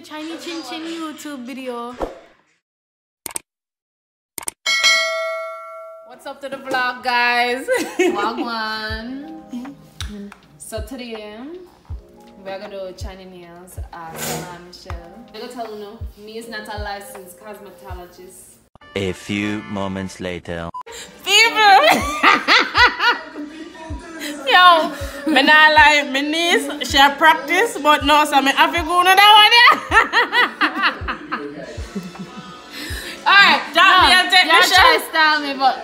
Chiney Chin Chin YouTube video. What's up to the vlog, guys? vlog one. so today, we're gonna do Chinese nails at Salon Michelle. I'm gonna tell you, me is not a licensed cosmetologist. A few moments later. People! Yo, me not like my niece, she practice, but no, so me have to go to that one, yeah? Alright, drop me and take try Michelle. to style me, but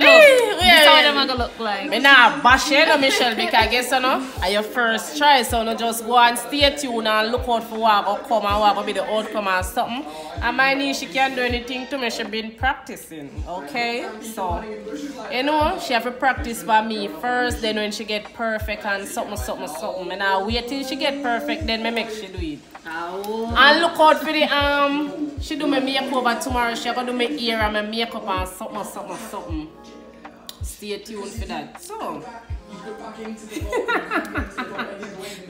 look, this is how them gonna look like. Me nah bash you, no, Michelle, because I guess you know, at your first try, so no just go and stay tuned and look out for what will come and what will be the outcome or something. And my niece, she can't do anything to me, she been practicing, okay? So, you know, she have to practice by me first, then when she get perfect and something, something, something. And I wait till she get perfect, then me make she do it. And look out for the um she do my makeover tomorrow. She gonna do my ear and my makeup and something, something, something. Stay tuned for that. So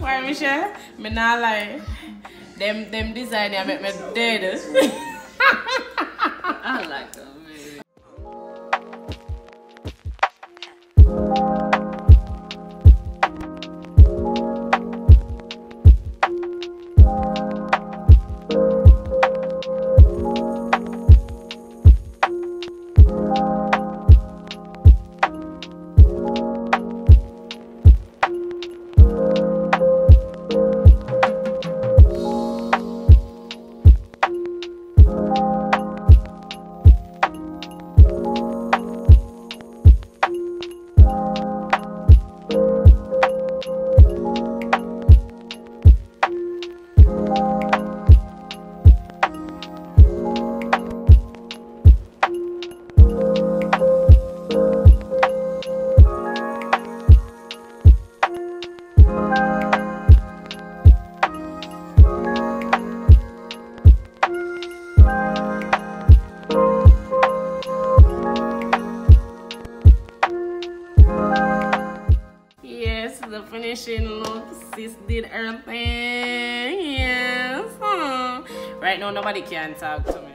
Why Michelle? Me not lie. Them them designer make me dead. I like them. The finishing look. Sis did her thing. Yes. Hmm. Right now nobody can talk to me.